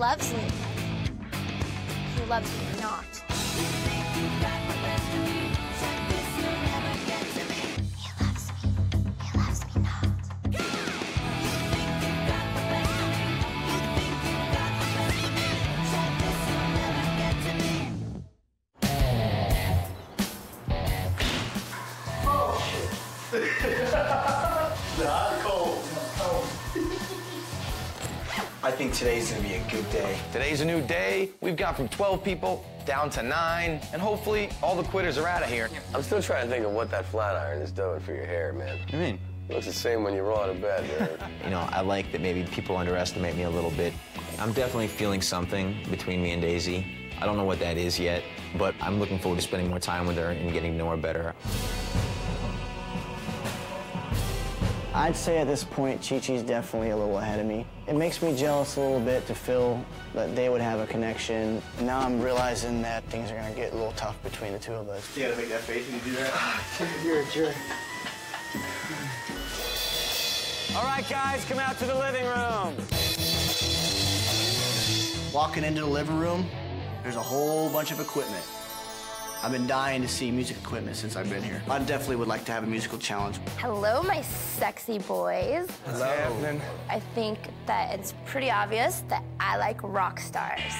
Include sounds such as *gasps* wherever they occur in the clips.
loves me. He loves me not. He I think today's gonna be a good day. Today's a new day. We've gone from 12 people down to nine, and hopefully all the quitters are out of here. I'm still trying to think of what that flat iron is doing for your hair, man. I mean, It looks the same when you roll out of bed, man. *laughs* you know, I like that maybe people underestimate me a little bit. I'm definitely feeling something between me and Daisy. I don't know what that is yet, but I'm looking forward to spending more time with her and getting to know her better. I'd say at this point, Chi Chi's definitely a little ahead of me. It makes me jealous a little bit to feel that they would have a connection. Now I'm realizing that things are gonna get a little tough between the two of us. You gotta make that face when you do that. Ah, you're a jerk. All right, guys, come out to the living room. Walking into the living room, there's a whole bunch of equipment. I've been dying to see music equipment since I've been here. I definitely would like to have a musical challenge. Hello, my sexy boys. Hello. happening? I think that it's pretty obvious that I like rock stars.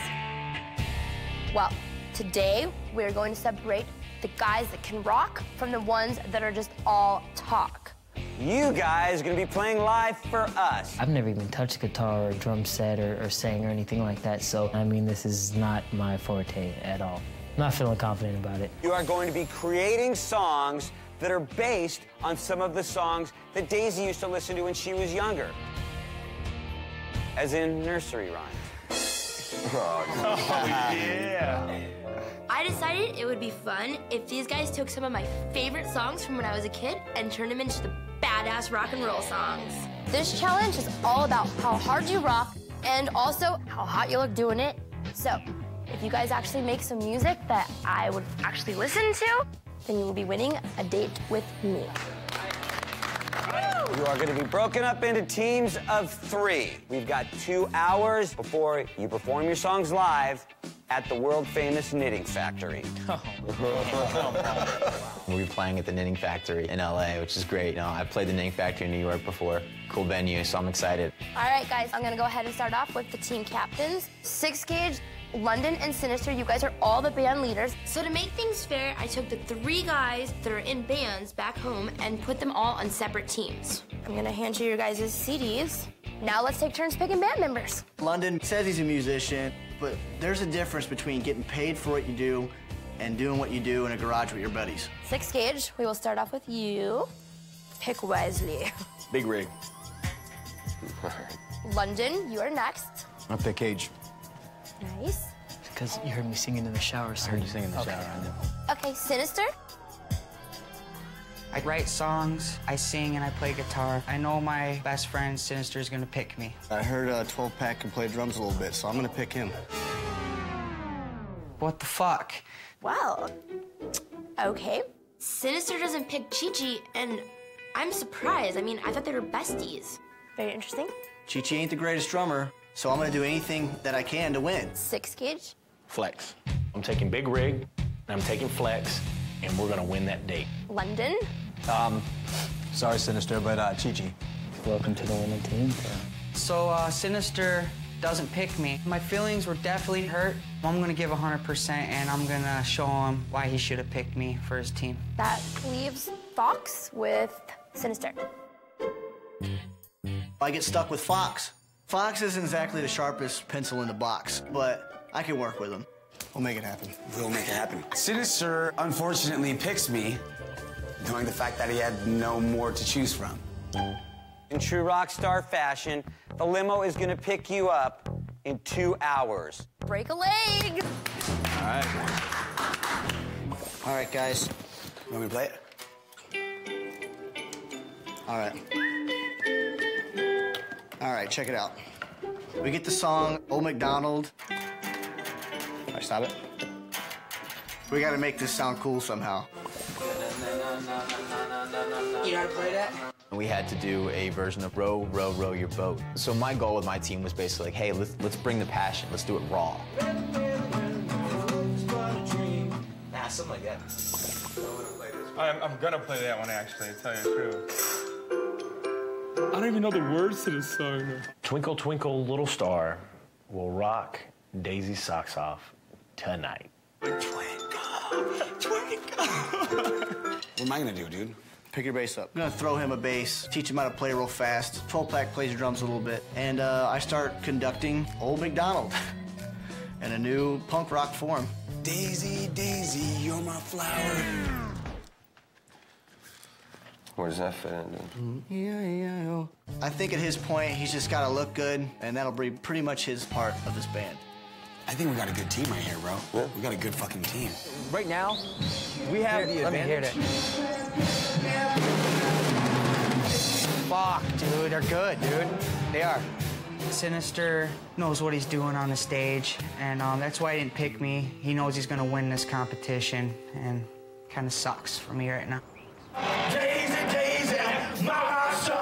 Well, today we're going to separate the guys that can rock from the ones that are just all talk. You guys are gonna be playing live for us. I've never even touched a guitar or drum set or, or sang or anything like that, so I mean, this is not my forte at all. I'm not feeling confident about it. You are going to be creating songs that are based on some of the songs that Daisy used to listen to when she was younger. As in nursery rhymes. Oh, *laughs* yeah. I decided it would be fun if these guys took some of my favorite songs from when I was a kid and turned them into the badass rock and roll songs. This challenge is all about how hard you rock and also how hot you look doing it. So, if you guys actually make some music that I would actually listen to, then you will be winning a date with me. You are going to be broken up into teams of three. We've got two hours before you perform your songs live at the world famous Knitting Factory. *laughs* Oh, we'll be playing at the Knitting Factory in LA, which is great. You know, I've played the Knitting Factory in New York before. Cool venue, so I'm excited. All right, guys, I'm gonna go ahead and start off with the team captains. Six Gauge, London, and Sinister, you guys are all the band leaders. So to make things fair, I took the three guys that are in bands back home and put them all on separate teams. I'm gonna hand you your guys' CDs. Now let's take turns picking band members. London says he's a musician, but there's a difference between getting paid for what you do and doing what you do in a garage with your buddies. Six Gauge, we will start off with you. Pick wisely. Big rig. London, you are next. I'll pick Cage. Nice. Because you heard me singing in the shower, so. I heard you sing in the shower. I know. Okay, Sinister. I write songs, I sing, and I play guitar. I know my best friend Sinister is gonna pick me. I heard uh, 12 Pack can play drums a little bit, so I'm gonna pick him. What the fuck? Well, okay. Sinister doesn't pick Chi Chi, and I'm surprised. I mean, I thought they were besties. Very interesting. Chi Chi ain't the greatest drummer, so I'm gonna do anything that I can to win. Six gauge. Flex. I'm taking Big Rig, and I'm taking Flex, and we're gonna win that date. London. Um, sorry, Sinister, but uh, Chi Chi. Welcome to the winning team. So, uh, Sinister doesn't pick me. My feelings were definitely hurt. I'm gonna give 100% and I'm gonna show him why he should have picked me for his team. That leaves Fox with Sinister. I get stuck with Fox. Fox isn't exactly the sharpest pencil in the box, but I can work with him. We'll make it happen. We'll make it happen. Sinister unfortunately picks me, knowing the fact that he had no more to choose from. In true rock star fashion, the limo is gonna pick you up in two hours. Break a leg. All right. All right, guys. You want me to play it? All right. All right, check it out. We get the song Old MacDonald. Can I stop it? We gotta make this sound cool somehow. You know how to play that? We had to do a version of row, row, row your boat. So my goal with my team was basically like, hey, let's let's bring the passion. Let's do it raw. Nah, something like that. I'm, I'm gonna play that one actually, to tell you the truth. I don't even know the words to this song. Twinkle, twinkle, little star will rock Daisy's socks off tonight. Twinkle, twinkle. what am I gonna do, dude? Pick your bass up. I'm gonna throw him a bass, teach him how to play real fast. 12 pack plays drums a little bit. And uh, I start conducting Old McDonald *laughs* in a new punk rock form. Daisy, Daisy, you're my flower. Where does that fit in, dude? Yeah, yeah. I think at his point, he's just gotta look good, and that'll be pretty much his part of this band. I think we got a good team right here, bro. We got a good fucking team. Right now, we have the let me hear advantage. Fuck, dude, they're good, dude. They are. Sinister knows what he's doing on the stage, and um, that's why he didn't pick me. He knows he's gonna win this competition, and kind of sucks for me right now. Daisy, Daisy, my soul.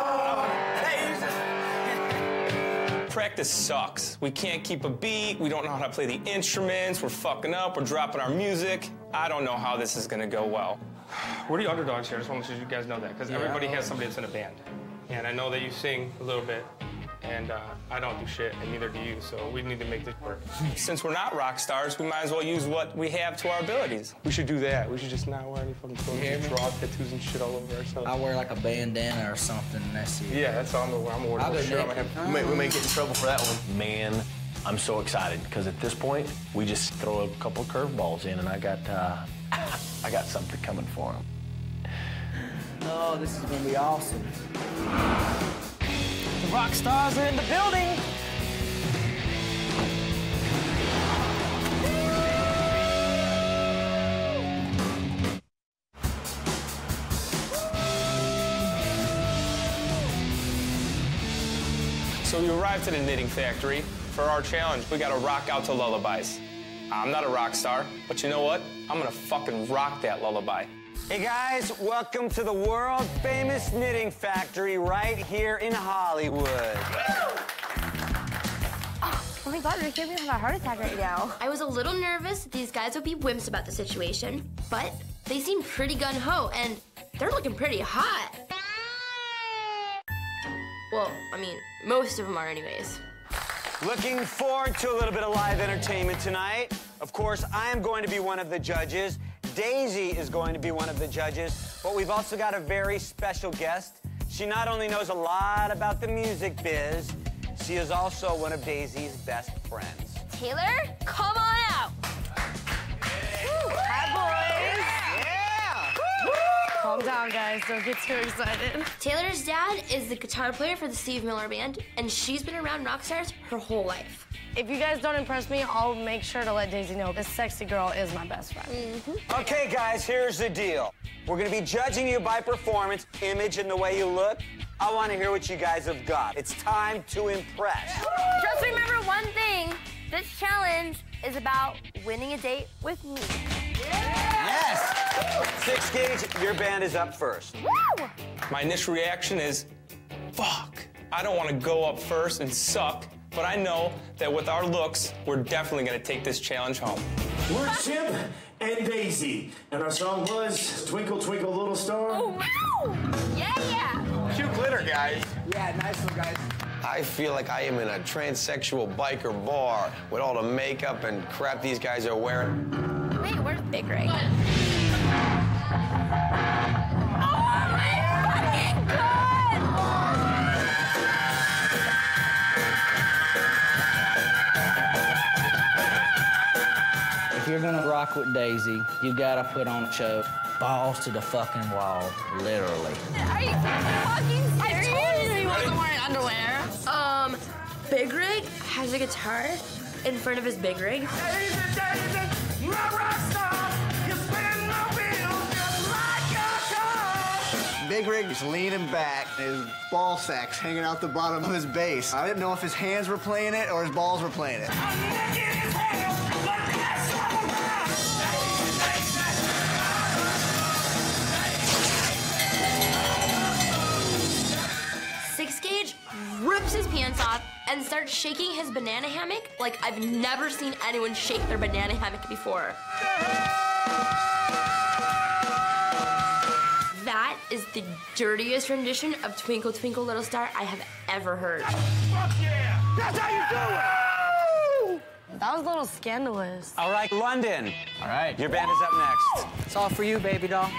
Practice sucks. We can't keep a beat. We don't know how to play the instruments. We're fucking up. We're dropping our music. I don't know how this is gonna go well. We're the underdogs here. I just want to let you guys know that because everybody has somebody that's in a band, and I know that you sing a little bit, and uh, I don't do shit, and neither do you. So we need to make this work. Since we're not rock stars, we might as well use what we have to our abilities. We should do that. We should just not wear any fucking clothes, hear just me? draw tattoos and shit all over ourselves. I wear like a bandana or something, and that's it. Yeah, that's all I'm gonna wear. I'm gonna wear I'll shirt on my head. We may, we may get in trouble for that one. Man, I'm so excited because at this point, we just throw a couple curveballs in, and I got, uh, *laughs* I got something coming for him. Oh, this is gonna be awesome. The rock stars are in the building. So we arrived at the knitting factory. For our challenge, we gotta rock out to lullabies. I'm not a rock star, but you know what? I'm gonna fucking rock that lullaby. Hey guys, welcome to the world famous knitting factory right here in Hollywood. Oh, oh my god, Rick, I'm gonna have a heart attack right now. I was a little nervous these guys would be wimps about the situation, but they seem pretty gun ho and they're looking pretty hot. Well, I mean, most of them are, anyways. Looking forward to a little bit of live entertainment tonight. Of course, I am going to be one of the judges. Daisy is going to be one of the judges, but we've also got a very special guest. She not only knows a lot about the music biz, she is also one of Daisy's best friends. Taylor, come on Calm down, guys. Don't get too excited. Taylor's dad is the guitar player for the Steve Miller Band, and she's been around rock stars her whole life. If you guys don't impress me, I'll make sure to let Daisy know this sexy girl is my best friend. Mm-hmm. Okay, guys, here's the deal. We're gonna be judging you by performance, image, and the way you look. I wanna hear what you guys have got. It's time to impress. Just remember one thing this challenge is about winning a date with me. Yes! Six gauge, your band is up first. Woo! My initial reaction is, fuck. I don't wanna go up first and suck, but I know that with our looks, we're definitely gonna take this challenge home. We're Chip and Daisy, and our song was Twinkle Twinkle Little Star. Oh, wow! Yeah, yeah. Cute glitter, guys. Yeah, nice one, guys. I feel like I am in a transsexual biker bar with all the makeup and crap these guys are wearing. Wait, where's Big Rig? Oh my fucking good! If you're gonna rock with Daisy, you gotta put on a show. Balls to the fucking wall, literally. Are you fucking serious? I told you he wasn't wearing underwear. Um, Big Rig has a guitar in front of his Big Rig. Big Rig is leaning back, his ball sacks hanging out the bottom of his bass. I didn't know if his hands were playing it or his balls were playing it. Six Gauge rips his pants off, and starts shaking his banana hammock like I've never seen anyone shake their banana hammock before. That is the dirtiest rendition of Twinkle Twinkle Little Star I have ever heard. That's how you do it! That was a little scandalous. All right, London. All right. Your band is up next. It's all for you, baby doll.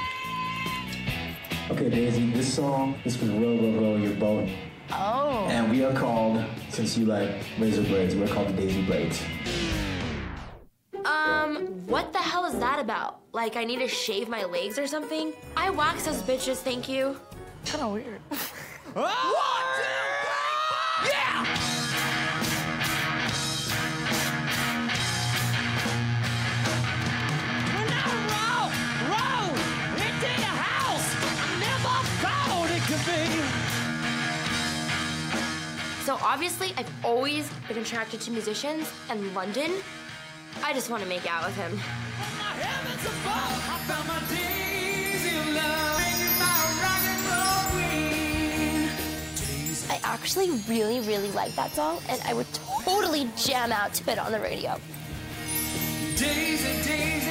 Okay, Daisy, this song is for Row, Row, Row Your Boat. Oh. And we are called, since you like razor blades, we're called the Daisy Blades. Um, what the hell is that about? Like I need to shave my legs or something? I wax those bitches, thank you. Kinda weird. *laughs* So obviously, I've always been attracted to musicians, and London, I just want to make out with him. I actually really, really like that song, and I would totally jam out to it on the radio. Daisy, Daisy,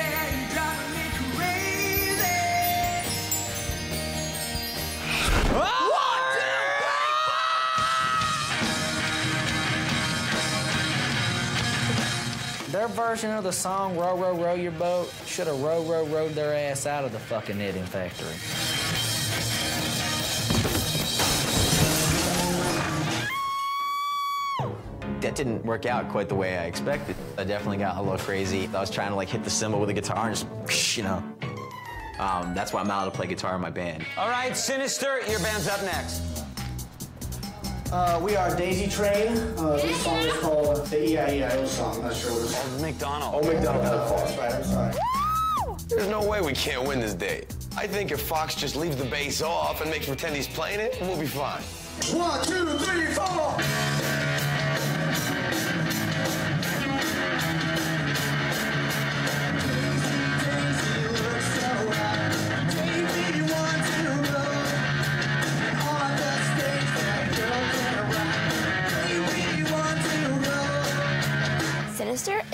you Their version of the song "Row, row, row your boat" should have row, row, rowed their ass out of the fucking knitting factory. That didn't work out quite the way I expected. I definitely got a little crazy. I was trying to like hit the cymbal with a guitar and just, you know. Um, that's why I'm allowed to play guitar in my band. All right, Sinister, your band's up next. Uh, we are Daisy Train. Uh, this song is called the E E-I-E-I-O song. I'm not sure what it's Old McDonald. Oh, McDonald. That's right, I'm sorry. There's no way we can't win this date. I think if Fox just leaves the bass off and makes pretend he's playing it, we'll be fine. One, two, three, four.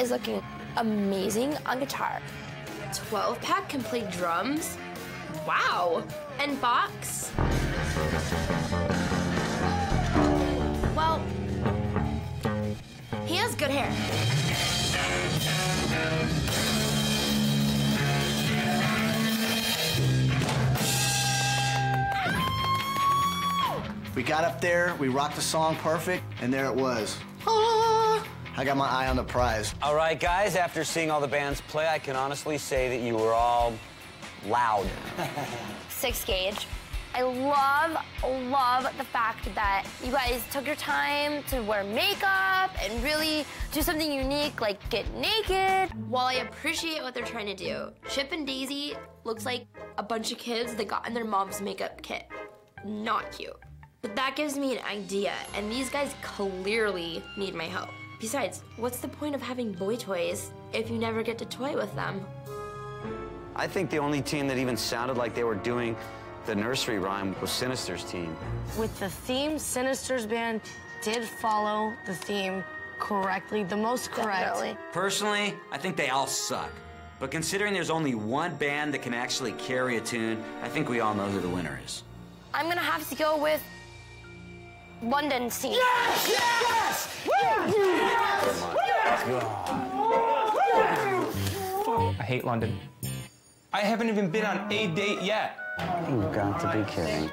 Is looking amazing on guitar. 12 pack can play drums. Wow. And Fox. Well, he has good hair. We got up there, we rocked the song perfect, and there it was. I got my eye on the prize. All right, guys, after seeing all the bands play, I can honestly say that you were all loud. *laughs* Six gauge. I love, love the fact that you guys took your time to wear makeup and really do something unique, like get naked. While I appreciate what they're trying to do, Chip and Daisy looks like a bunch of kids that got in their mom's makeup kit. Not cute. But that gives me an idea, and these guys clearly need my help. Besides, what's the point of having boy toys if you never get to toy with them? I think the only team that even sounded like they were doing the nursery rhyme was Sinister's team. With the theme, Sinister's band did follow the theme correctly, the most correctly. Definitely. Personally, I think they all suck. But considering there's only one band that can actually carry a tune, I think we all know who the winner is. I'm gonna have to go with London scene. Yes! I hate London. I haven't even been on a date yet. You've got to be kidding.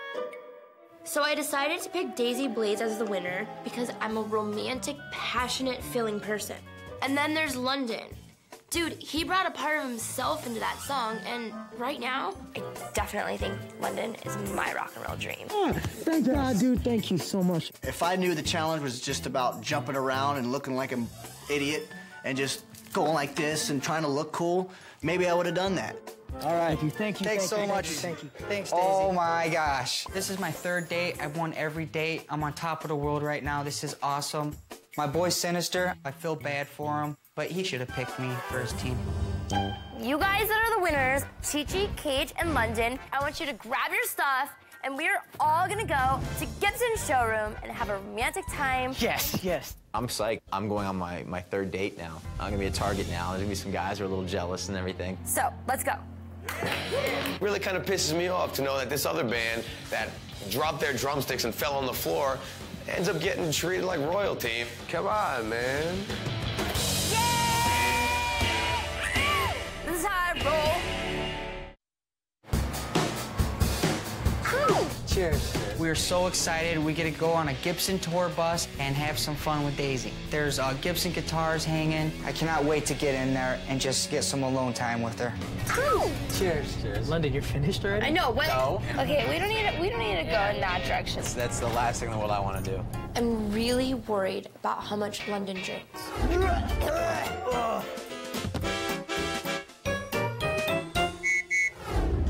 So I decided to pick Daisy Blades as the winner because I'm a romantic, passionate, feeling person. And then there's London. Dude, he brought a part of himself into that song, and right now, I definitely think London is my rock and roll dream. Ah, thank God, dude. Thank you so much. If I knew the challenge was just about jumping around and looking like an idiot and just going like this and trying to look cool, maybe I would have done that. All right. Thank you. Thank you. Thanks thank so you, much. Thank you. Thanks, oh Daisy. Oh my gosh. This is my third date. I've won every date. I'm on top of the world right now. This is awesome. My boy Sinister, I feel bad for him, but he should have picked me for his team. You guys that are the winners, Chi Chi, Cage, and London, I want you to grab your stuff and we are all gonna go to Gibson's showroom and have a romantic time. Yes, yes. I'm psyched. I'm going on my, my third date now. I'm gonna be a target now. There's gonna be some guys who are a little jealous and everything. So, let's go. Really kind of pisses me off to know that this other band that dropped their drumsticks and fell on the floor ends up getting treated like royalty. Come on, man. This is how I roll. Cheers. We are so excited. We get to go on a Gibson tour bus and have some fun with Daisy. There's uh, Gibson guitars hanging. I cannot wait to get in there and just get some alone time with her. Cheers. Cheers. London, you're finished already? I know. What? No. Okay, we don't need to, we don't need to go in that direction. That's the last thing in the world I wanna do. I'm really worried about how much London drinks.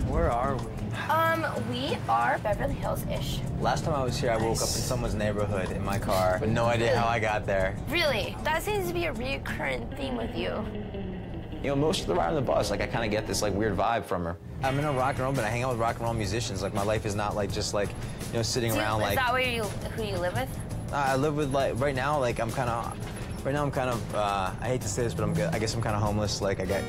Where are we? Um, we are Beverly Hills-ish. Last time I was here, I woke up in someone's neighborhood in my car, with no idea how I got there. Really? That seems to be a recurrent theme with you. You know, most of the ride on the bus, like I kind of get this like weird vibe from her. I'm in a rock and roll, but I hang out with rock and roll musicians. Like my life is not like just like, you know, sitting you- around is like. that where you who you live with? I live with like right now. Like I'm kind of, right now I'm kind of. Uh, I hate to say this, but I'm good. I guess I'm kind of homeless. Like I get.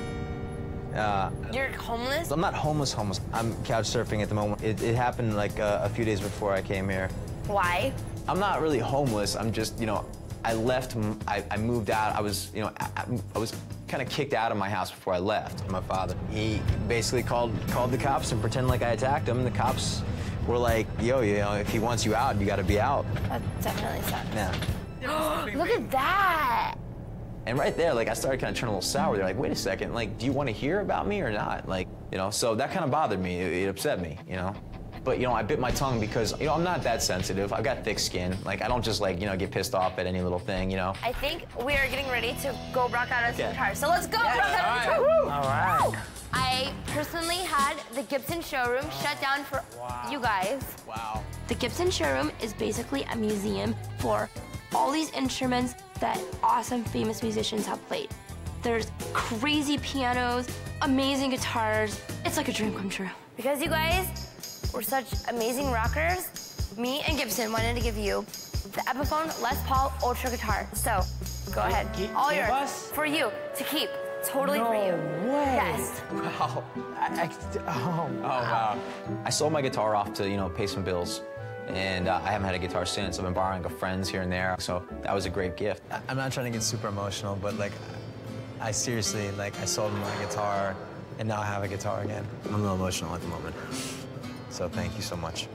Uh, You're homeless? I'm not homeless. Homeless. I'm couch surfing at the moment. It, it happened like uh, a few days before I came here. Why? I'm not really homeless. I'm just, you know, I left. I, I moved out. I was, you know, I, I was kind of kicked out of my house before I left. My father, he basically called called the cops and pretended like I attacked him. The cops were like, "Yo, you know, if he wants you out, you got to be out." That definitely sucks. Yeah. *gasps* Look at that. And right there, like, I started kind of turning a little sour. They're like, wait a second, like, do you want to hear about me or not? Like, you know, so that kind of bothered me. It, it upset me, you know? But, you know, I bit my tongue because, you know, I'm not that sensitive. I've got thick skin. Like, I don't just, like, you know, get pissed off at any little thing, you know? I think we are getting ready to go rock out our Okay. guitars. So let's go rock out our All guitars. right. Woo! All right. I personally had the Gibson showroom shut down for you guys. Wow. The Gibson showroom is basically a museum for all these instruments that awesome famous musicians have played. There's crazy pianos, amazing guitars. It's like a dream come true. Because you guys were such amazing rockers, me and Gibson wanted to give you the Epiphone Les Paul Ultra guitar. So, go ahead. All give yours. us? For you to keep. Totally for you. way. Yes. Wow. I, I, oh, Oh, wow. I sold my guitar off to, you know, pay some bills. And uh, I haven't had a guitar since. I've been borrowing of friends here and there. So that was a great gift. I- I'm not trying to get super emotional, but like, I seriously, like, I sold my guitar and now I have a guitar again. I'm a little emotional at the moment. So thank you so much.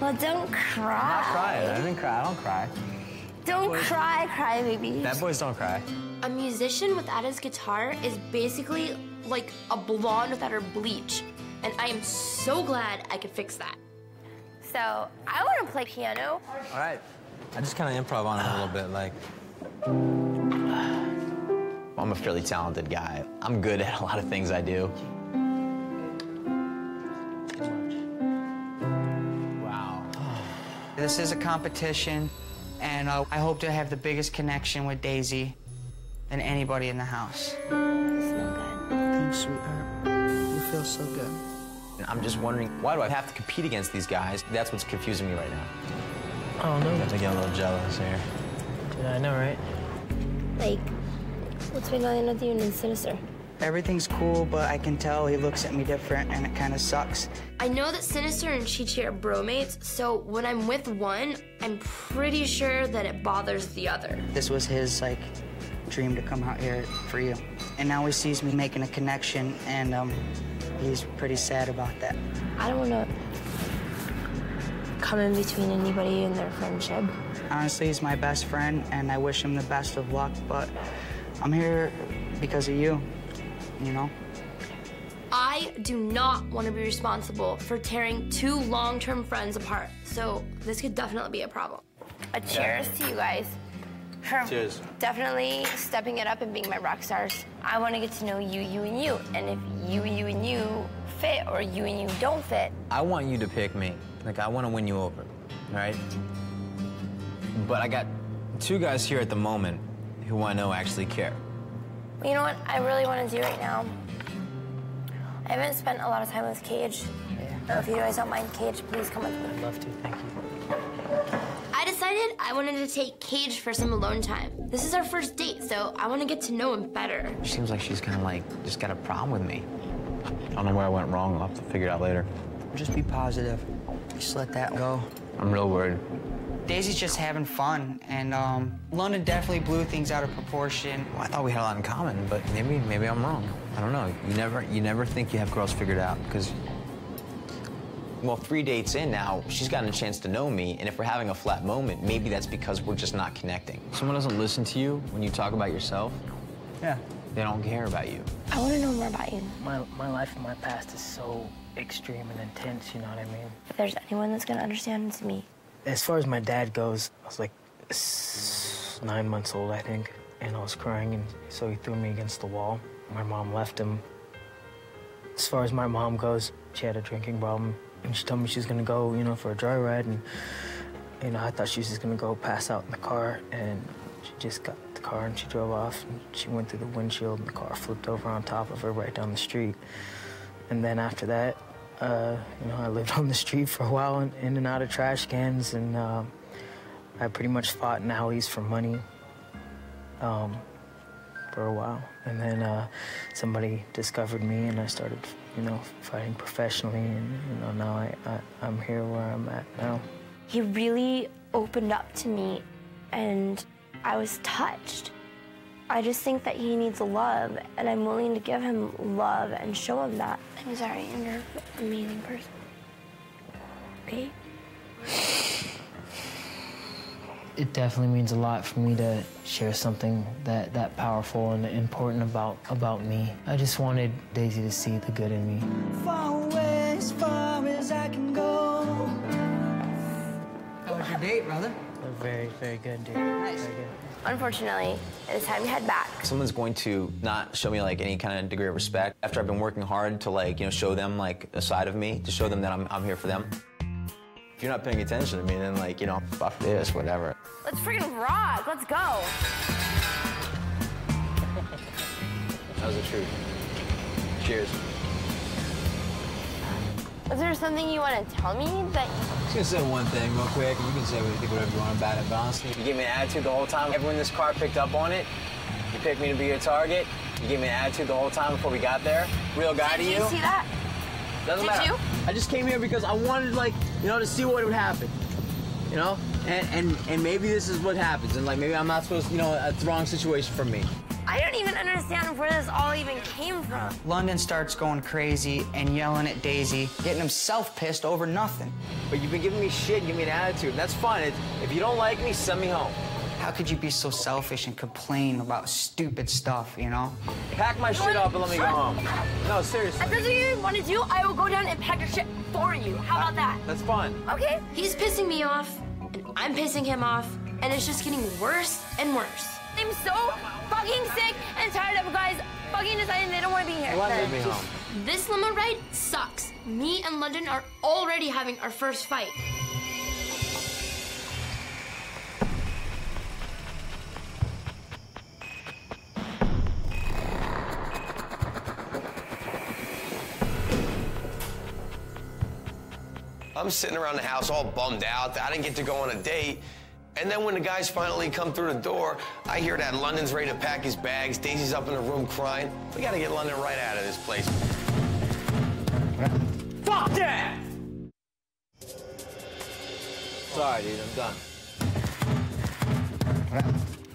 Well, don't cry. I'm not crying. I didn't cry. I don't cry. Don't cry, cry baby. Bad boys don't cry. A musician without his guitar is basically like a blonde without her bleach. And I am so glad I could fix that. So, I want to play piano. All right. I just kind of improv on it a little bit, like. *sighs* I'm a fairly talented guy. I'm good at a lot of things I do. Wow. *sighs* This is a competition, and uh, I hope to have the biggest connection with Daisy than anybody in the house. Thanks, sweetheart. You feel so good. And I'm just wondering, why do I have to compete against these guys? That's what's confusing me right now. I don't know. I have to get a little jealous here. Yeah, I know, right? Like, what's been going on with you and Sinister? Everything's cool, but I can tell he looks at me different, and it kind of sucks. I know that Sinister and Chi Chi are bromates, so when I'm with one, I'm pretty sure that it bothers the other. This was his like dream to come out here for you, and now he sees me making a connection, and um, he's pretty sad about that. I don't want to come in between anybody and their friendship. Honestly, he's my best friend, and I wish him the best of luck. But I'm here because of you. You know. I do not want to be responsible for tearing two long-term friends apart, so this could definitely be a problem. A cheers to you guys. For Cheers. definitely stepping it up and being my rock stars. I want to get to know you, you, and you. And if you, you, and you fit or you and you don't fit, I want you to pick me. Like, I want to win you over, right? But I got two guys here at the moment who I know actually care. you know what I really want to do right now? I haven't spent a lot of time with Cage. If you guys don't mind Cage, please come with me. I'd love to, thank you. I decided I wanted to take Cage for some alone time. This is our first date, so I want to get to know him better. She seems like she's kind of like just got a problem with me. I don't know where I went wrong. I'll have to figure it out later. Just be positive. Just let that go. I'm real worried. Daisy's just having fun, and um, London definitely blew things out of proportion. Well, I thought we had a lot in common, but maybe maybe I'm wrong. I don't know. You never you never think you have girls figured out because. Well, three dates in now, she's gotten a chance to know me, and if we're having a flat moment, maybe that's because we're just not connecting. Someone doesn't listen to you when you talk about yourself. Yeah. They don't care about you. I want to know more about you. My, my life and my past is so extreme and intense, you know what I mean? If there's anyone that's going to understand, it's me. As far as my dad goes, I was like nine months old, I think, and I was crying, and so he threw me against the wall. My mom left him. As far as my mom goes, she had a drinking problem, and she told me she was gonna go, you know, for a joyride, and you know, I thought she was just gonna go pass out in the car, and she just got the car and she drove off, and she went through the windshield, and the car flipped over on top of her right down the street. And then after that, uh, you know, I lived *laughs* on the street for a while, in, in and out of trash cans, and um, I pretty much fought in alleys for money um, for a while. And then uh, somebody discovered me, and I started, you know, fighting professionally, and you know, now I, I I'm here where I'm at now. He really opened up to me, and I was touched. I just think that he needs love, and I'm willing to give him love and show him that. I'm sorry, and you're an amazing person. Okay? It definitely means a lot for me to share something that, that powerful and important about about me. I just wanted Daisy to see the good in me. Far away as far as I can go. How was your date, brother? A very, very good dude. Nice. Very good. Unfortunately, it's time to head back. Someone's going to not show me like any kind of degree of respect after I've been working hard to like you know show them like a side of me to show them that I'm I'm here for them. If you're not paying attention to me, then like you know fuck this, whatever. Let's freaking rock. Let's go. That was the truth. Cheers. Is there something you want to tell me that I'm just gonna say one thing real quick, and you can say what you think whatever you want about it, but honestly, you gave me an attitude the whole time. Everyone in this car picked up on it. You picked me to be your target. You gave me an attitude the whole time before we got there. Real guy Did to you Did you. see that? Doesn't Did matter. you? I just came here because I wanted, like, you know, to see what would happen. You know? And, and and maybe this is what happens. And, like, maybe I'm not supposed to, you know, it's the wrong situation for me. I don't even understand where this all even came from. London starts going crazy and yelling at Daisy, getting himself pissed over nothing. But you've been giving me shit, giving me an attitude. That's fine. It's, if you don't like me, send me home. How could you be so selfish and complain about stupid stuff, you know? Pack my shit up and let me go home. No, seriously. If that's what you want to do, I will go down and pack your shit for you. How about that? That's fine. Okay? He's pissing me off, and I'm pissing him off, and it's just getting worse and worse. I'm so fucking sick and tired of guys fucking deciding they don't want to be here. Let me home. This limo ride sucks. Me and London are already having our first fight. I'm sitting around the house all bummed out. I didn't get to go on a date. And then when the guys finally come through the door, I hear that London's ready to pack his bags. Daisy's up in the room crying. We gotta get London right out of this place. Fuck that! Sorry, dude. I'm done.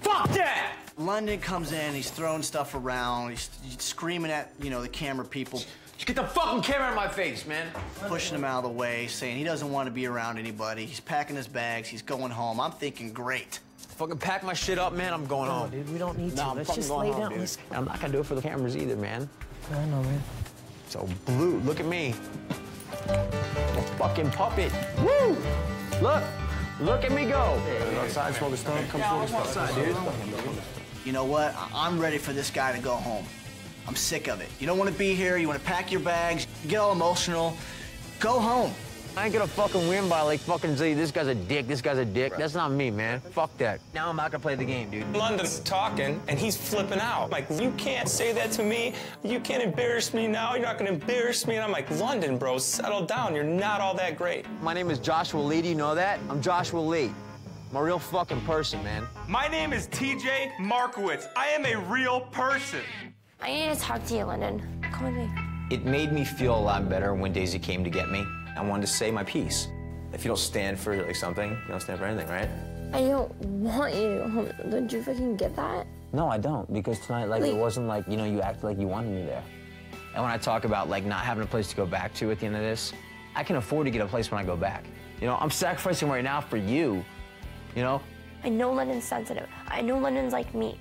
Fuck that! London comes in, he's throwing stuff around, he's, he's screaming at, you know, the camera people. Just get the fucking camera out of my face, man. Pushing him out of the way, saying he doesn't want to be around anybody. He's packing his bags, he's going home. I'm thinking, great. Fucking pack my shit up, man. I'm going No, home. dude, we don't need No, to. I'm Let's just lay home, down. dude. I'm not gonna do it for the cameras either, man. I know, man. So blue. Look at me. A fucking puppet. Woo! Look. Look at me go. Outside, smoke a stone. Come smoke a stone. dude. You know what? I'm ready for this guy to go home. I'm sick of it. You don't want to be here. You want to pack your bags. Get all emotional. Go home. I ain't gonna fucking win by like fucking say this guy's a dick, this guy's a dick. That's not me, man. Fuck that. Now I'm not gonna play the game, dude. London's talking and he's flipping out. Like, you can't say that to me. You can't embarrass me now. You're not gonna embarrass me. And I'm like, London, bro, settle down. You're not all that great. My name is Joshua Lee. Do you know that? I'm Joshua Lee. I'm a real fucking person, man. My name is TJ Markowitz. I am a real person. I need to talk to you, London. Come with me. It made me feel a lot better when Daisy came to get me. I wanted to say my piece. If you don't stand for like something, you don't stand for anything, right? I don't want you Don't you fucking get that? No, I don't, because tonight, like, it wasn't like, you know, you acted like you wanted me there. And when I talk about like not having a place to go back to at the end of this, I can afford to get a place when I go back. You know, I'm sacrificing right now for you. You know, I know London's sensitive. I know London's like me.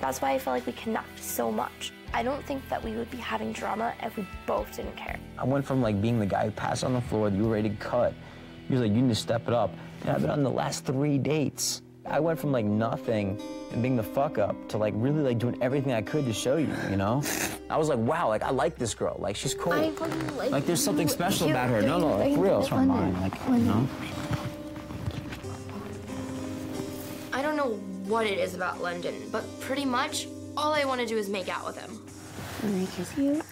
That's why I feel like we connect so much. I don't think that we would be having drama if we both didn't care. I went from like being the guy who passed on the floor, that you were ready to cut. You was like, you need to step it up. And I've been on the last three dates. I went from like nothing and being the fuck up to like really like doing everything I could to show you, you know? I was like, wow, like I like this girl. Like she's cool. I like Like there's something special about her. you- No, no, like for real. It's from mine. Like, you know? I don't know what it is about London, but pretty much all I want to do is make out with him. When I kiss you,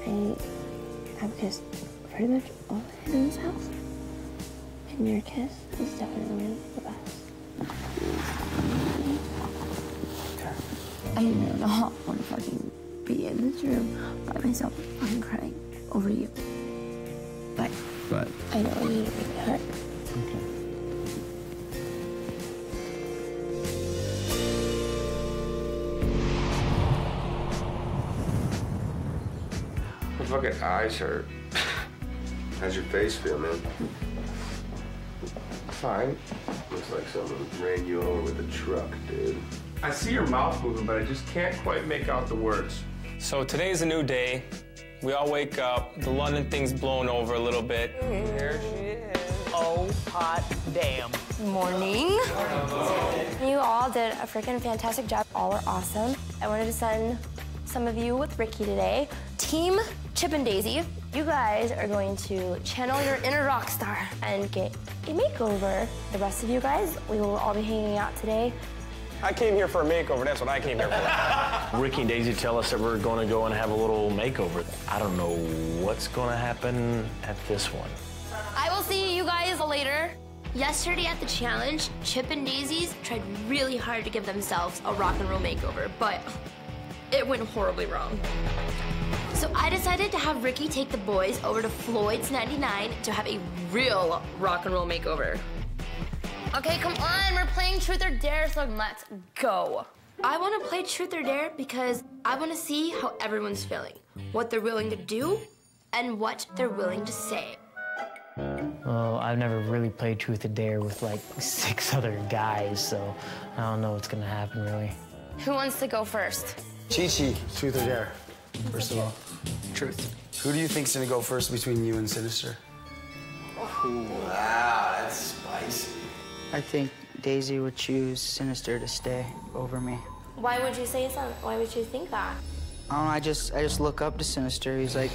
I have kissed pretty much all the men in this house. And your kiss is definitely the best. I do not want to fucking be in this room by myself fucking crying over you. But But I know I need to make it hurt. My fucking eyes hurt. *laughs* How's your face feel, man? Fine. Looks like someone ran you over with a truck, dude. I see your mouth moving, but I just can't quite make out the words. So today's a new day. We all wake up. The London thing's blown over a little bit. Here she is. Oh, hot damn. Morning. You all did a freaking fantastic job. All are awesome. I wanted to send some of you with Ricky today. Team Chip and Daisy, you guys are going to channel your inner rock star and get a makeover. The rest of you guys, we will all be hanging out today. I came here for a makeover. That's what I came here for. *laughs* Ricky and Daisy tell us that we're going to go and have a little makeover. I don't know what's going to happen at this one. I will see you guys later. Yesterday at the challenge, Chip and Daisies tried really hard to give themselves a rock and roll makeover, but it went horribly wrong. So I decided to have Ricky take the boys over to Floyd's 99 to have a real rock and roll makeover. Okay, come on, we're playing Truth or Dare, so let's go. I want to play Truth or Dare because I want to see how everyone's feeling, what they're willing to do, and what they're willing to say. Well, I've never really played Truth or Dare with like *laughs* six other guys, so I don't know what's gonna happen really. Who wants to go first? Chi-Chi, truth or dare? First of all. Truth. Who do you think's gonna go first between you and Sinister? Wow, that's spicy. I think Daisy would choose Sinister to stay over me. Why would you say so? Why would you think that? I don't know, I just I just look up to Sinister. He's like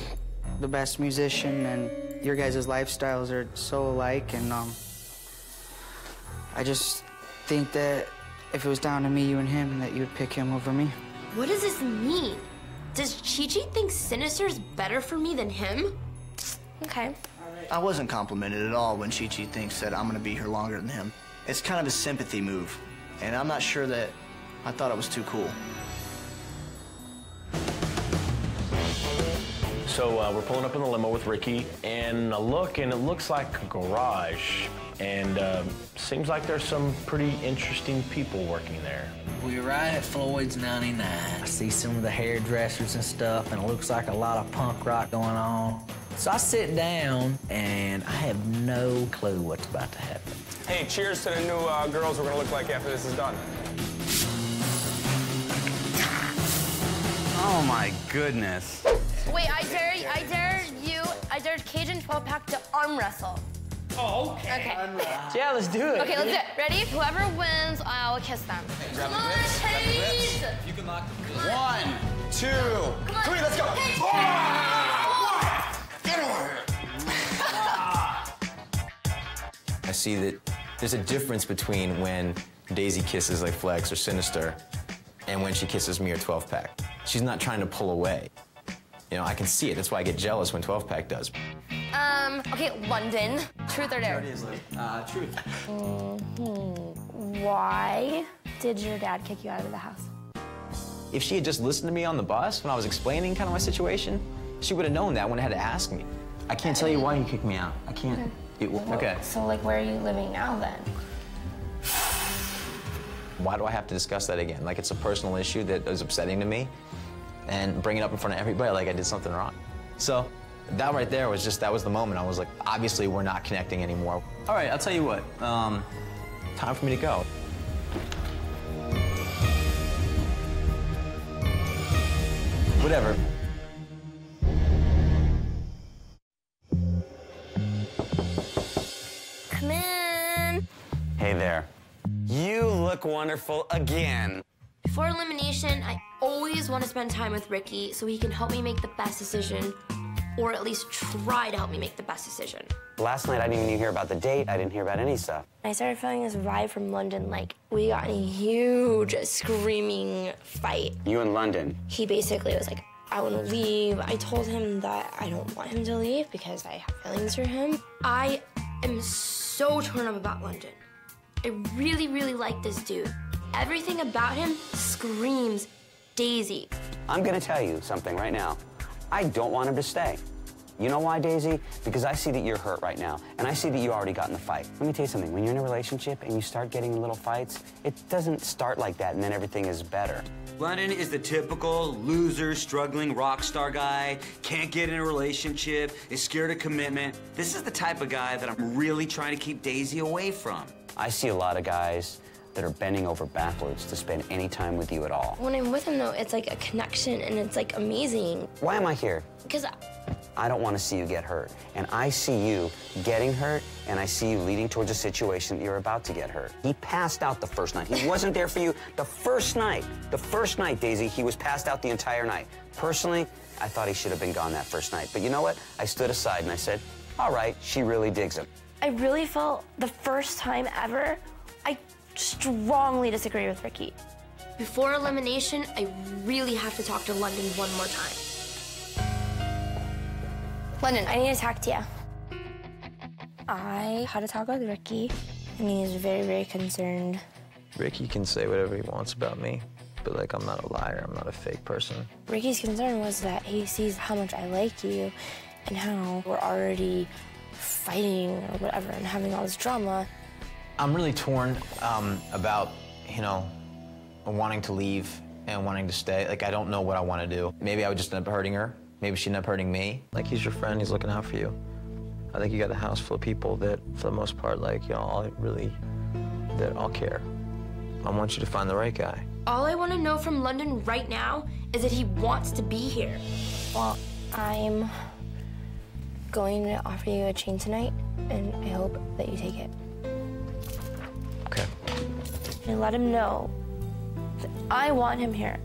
the best musician and your guys' lifestyles are so alike and um I just think that if it was down to me, you and him, that you would pick him over me. What does this mean? Does Chi Chi think Sinister's better for me than him? Okay. I wasn't complimented at all when Chi Chi thinks that I'm gonna be here longer than him. It's kind of a sympathy move, and I'm not sure that I thought it was too cool. So uh, we're pulling up in the limo with Ricky, and I look, and it looks like a garage, and uh, seems like there's some pretty interesting people working there. We're right at Floyd's 99. I see some of the hairdressers and stuff, and it looks like a lot of punk rock going on. So I sit down, and I have no clue what's about to happen. Hey, cheers to the new uh, girls we're gonna look like after this is done. Oh my goodness. Wait, I dare, I dare you, I dare Cajun 12 pack to arm wrestle. Oh, okay. Okay. Yeah, let's do it. Okay, let's do it. Ready? Whoever wins, I'll kiss them. One, two, three, Come! You can lock them. One, two, on, three, let's go. Oh! I see that there's a difference between when Daisy kisses like Flex or Sinister and when she kisses me or 12 pack. She's not trying to pull away. You know, I can see it. That's why I get jealous when 12 Pack does. Um, okay, London. Truth or dare? Uh, truth. Mhm. Why did your dad kick you out of the house? If she had just listened to me on the bus when I was explaining kind of my situation, she would have known that when I had to ask me. I can't tell you why you kicked me out. I can't. It, okay. So, like, where are you living now then? Why do I have to discuss that again? Like it's a personal issue that is upsetting to me and bring it up in front of everybody like I did something wrong. So that right there was just, that was the moment. I was like, obviously we're not connecting anymore. All right, I'll tell you what. Um, time for me to go. Whatever. Come in. Hey there. You look wonderful again. Before elimination, I always want to spend time with Ricky so he can help me make the best decision, or at least try to help me make the best decision. Last night, I didn't even hear about the date. I didn't hear about any stuff. I started feeling this vibe from London, like we got in a huge screaming fight. You in London. He basically was like, I want to leave. I told him that I don't want him to leave because I have feelings for him. I am so torn up about London. I really, really like this dude. Everything about him screams Daisy. I'm gonna tell you something right now. I don't want him to stay. You know why, Daisy? Because I see that you're hurt right now, and I see that you already got in the fight. Let me tell you something. When you're in a relationship and you start getting in little fights, it doesn't start like that and then everything is better. London is the typical loser, struggling rock star guy, can't get in a relationship, is scared of commitment. This is the type of guy that I'm really trying to keep Daisy away from. I see a lot of guys that are bending over backwards to spend any time with you at all. When I'm with him, though, it's like a connection and it's like amazing. Why am I here? Because I don't want to see you get hurt. And I see you getting hurt, and I see you leading towards a situation that you're about to get hurt. He passed out the first night. He *laughs* wasn't there for you the first night. The first night, Daisy, he was passed out the entire night. Personally, I thought he should have been gone that first night. But you know what? I stood aside and I said, all right, she really digs him. I really felt the first time ever, I strongly disagree with Ricky. Before elimination, I really have to talk to London one more time. London, I need to talk to you. I had a talk with Ricky, and he is very, very concerned. Ricky can say whatever he wants about me, but like I'm not a liar. I'm not a fake person. Ricky's concern was that he sees how much I like you and how we're already fighting or whatever and having all this drama. I'm really torn um, about, you know, wanting to leave and wanting to stay. Like, I don't know what I want to do. Maybe I would just end up hurting her. Maybe she'd end up hurting me. Like he's your friend. He's looking out for you. I think you got a house full of people that, for the most part, like you know, all really, that all care. I want you to find the right guy. All I want to know from London right now is that he wants to be here. Well, I'm going to offer you a chain tonight, and I hope that you take it. Okay. And let him know that I want him here.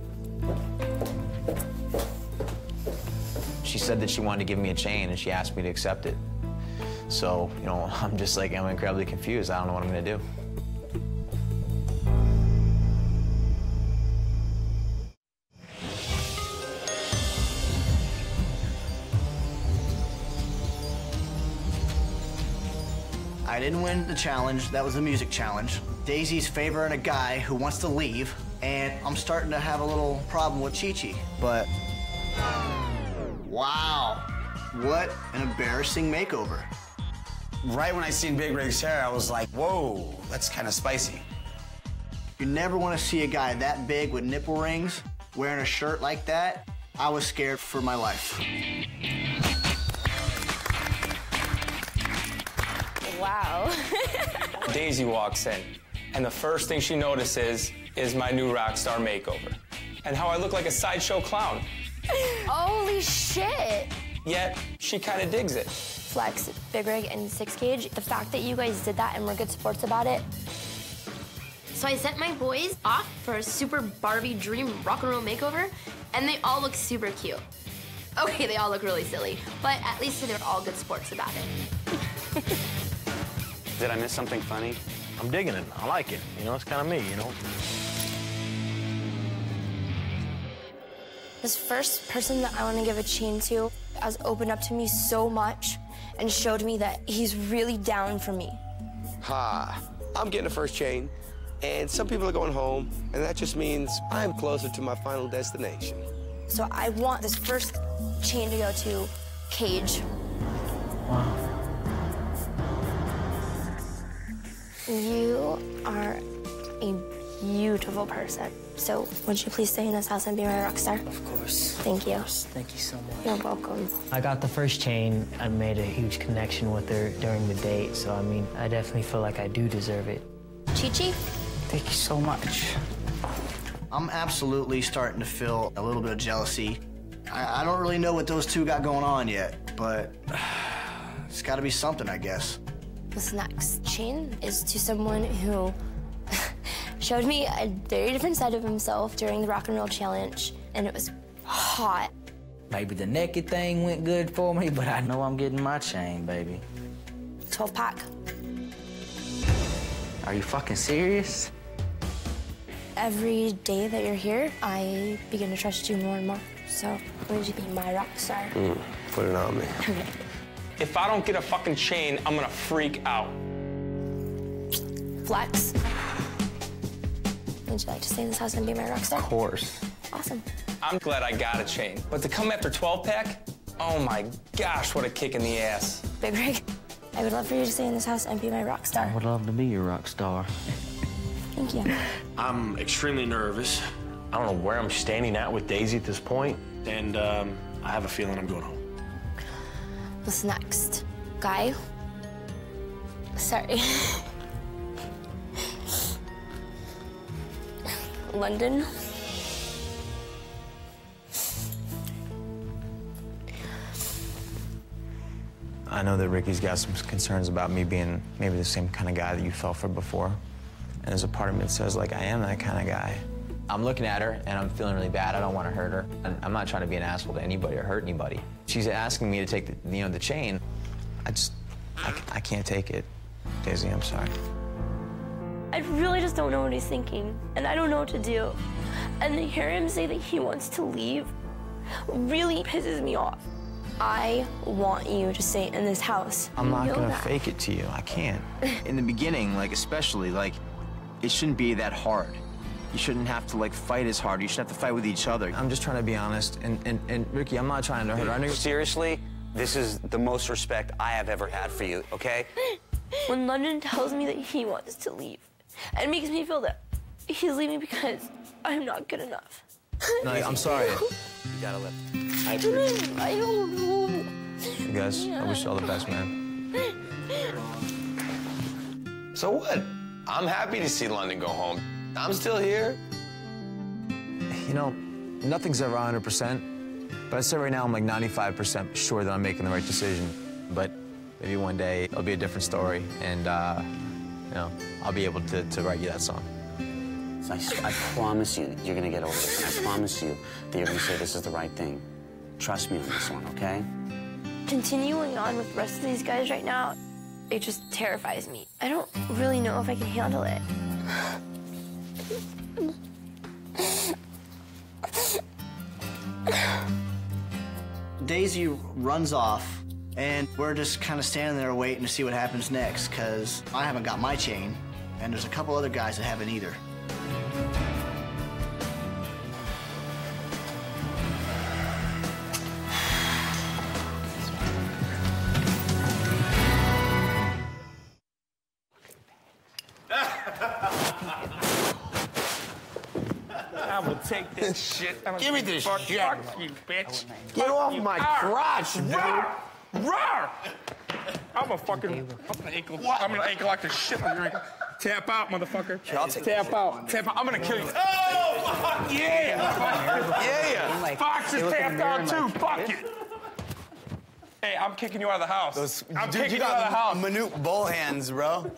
She said that she wanted to give me a chain and she asked me to accept it. So, you know, *laughs* I'm just like, I'm incredibly confused. I don't know what I'm going to do. I didn't win the challenge. That was the music challenge. Daisy's favoring a guy who wants to leave, and I'm starting to have a little problem with Chi Chi. But wow, what an embarrassing makeover. Right when I seen Big Rig's hair, I was like, whoa, that's kind of spicy. You never want to see a guy that big with nipple rings wearing a shirt like that. I was scared for my life. Wow. *laughs* Daisy walks in, and the first thing she notices is my new rock star makeover and how I look like a sideshow clown. Holy shit! Yet, she kind of digs it. Flex, Big Rig, and Six Gauge, the fact that you guys did that and were good sports about it. So I sent my boys off for a super Barbie dream rock and roll makeover, and they all look super cute. Okay, they all look really silly, but at least they were all good sports about it. *laughs* Did I miss something funny? I'm digging it. I like it. You know, it's kind of me, you know? This first person that I want to give a chain to has opened up to me so much and showed me that he's really down for me. Ha! I'm getting a first chain, and some people are going home, and that just means I'm closer to my final destination. So I want this first chain to go to Cage. You are a beautiful person. So would you please stay in this house and be my rock star? Of course. Thank you. Thank you so much. You're welcome. I got the first chain. I made a huge connection with her during the date, so I mean, I definitely feel like I do deserve it. Chi Chi? Thank you so much. I'm absolutely starting to feel a little bit of jealousy. I, I don't really know what those two got going on yet, but *sighs* it's got to be something, I guess. This next chain is to someone who *laughs* showed me a very different side of himself during the rock and roll challenge, and it was hot. Maybe the naked thing went good for me, but I know I'm getting my chain, baby. 12 pack. Are you fucking serious? Every day that you're here, I begin to trust you more and more. So, would you be my rock star? Mm, put it on me. *laughs* If I don't get a fucking chain, I'm gonna freak out. Flex. Would you like to stay in this house and be my rock star? Of course. Awesome. I'm glad I got a chain. But to come after 12 pack, oh my gosh, what a kick in the ass. Big Rig, I would love for you to stay in this house and be my rock star. I would love to be your rock star. Thank you. I'm extremely nervous. I don't know where I'm standing at with Daisy at this point, and um, I have a feeling I'm going home. What's next? Guy? Sorry. London? I know that Ricky's got some concerns about me being maybe the same kind of guy that you fell for before. And there's a part of me that says, like, I am that kind of guy. I'm looking at her and I'm feeling really bad. I don't want to hurt her. And I'm not trying to be an asshole to anybody or hurt anybody. She's asking me to take the, you know, the chain. I just, I, I can't take it. Daisy, I'm sorry. I really just don't know what he's thinking, and I don't know what to do. And to hear him say that he wants to leave really pisses me off. I want you to stay in this house. I'm not gonna that. fake it to you. I can't. In the beginning, like especially, like it shouldn't be that hard. You shouldn't have to like fight as hard. You should have to fight with each other. I'm just trying to be honest. And, and, and Ricky, I'm not trying to hurt her. You're- Seriously, this is the most respect I have ever had for you, okay? *laughs* When London tells me that he wants to leave, it makes me feel that he's leaving because I'm not good enough. No, I'm sorry. *laughs* You gotta let. I don't know. You guys, I wish you all the best, man. *laughs* So what? I'm happy to see London go home. I'm still here. You know, nothing's ever 100%, but I'd say right now I'm like 95% sure that I'm making the right decision. But maybe one day it'll be a different story, and, uh, you know, I'll be able to, to write you that song. I, I promise you you're gonna get over this. I promise you that you're gonna say this is the right thing. Trust me on this one, okay? Continuing on with the rest of these guys right now, it just terrifies me. I don't really know if I can handle it. Daisy runs off, and we're just kind of standing there waiting to see what happens next, because I haven't got my chain, and there's a couple other guys that haven't either. Shit. Give me this fuck shit. Fuck you, bitch. Get off my crotch, dude. Roar! Roar! I'm a fucking. I'm gonna ankle. I'm gonna ankle like the shit on your ankle. Tap out, motherfucker. I'll take Tap out. Tap out. I'm gonna kill you. Oh, fuck yeah! Yeah! Fox is tapped out too. Fuck it. Hey, I'm kicking you out of the house. I'm Dude, kicking you you out of the house. got minute bull hands, bro.